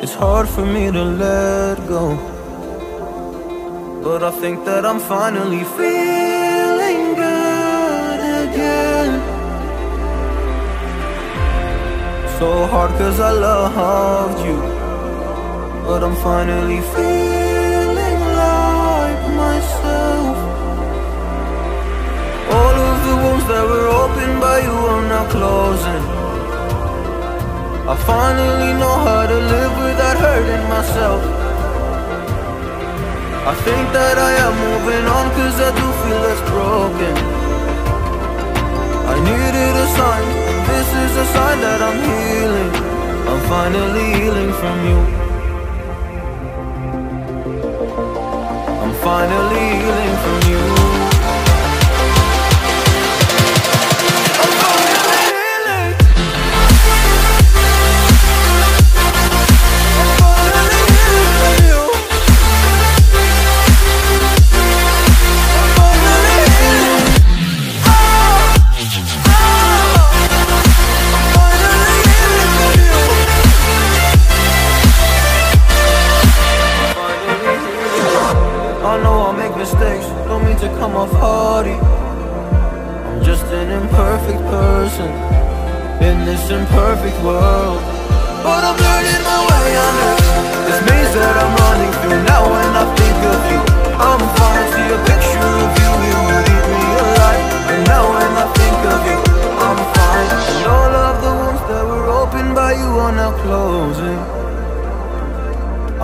It's hard for me to let go. But I think that I'm finally feeling good again. So hard cause I loved you. But I'm finally feeling like myself. All of the wounds that were opened by you are now closing. I finally know how to live without hurting myself. I think that I am moving on cause I do feel less broken. I needed a sign, this is a sign that I'm healing. I'm finally healing from you. I'm finally I make mistakes, don't mean to come off hardy. I'm just an imperfect person in this imperfect world. But I'm learning my way under this maze that I'm running through. Now when I think of you, I'm fine. See a picture of you, it would eat me alive. And now when I think of you, I'm fine. And all of the wounds that were opened by you are now closing.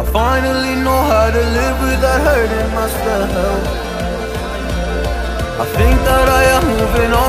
I finally know how to live without hurting myself. I think that I am moving on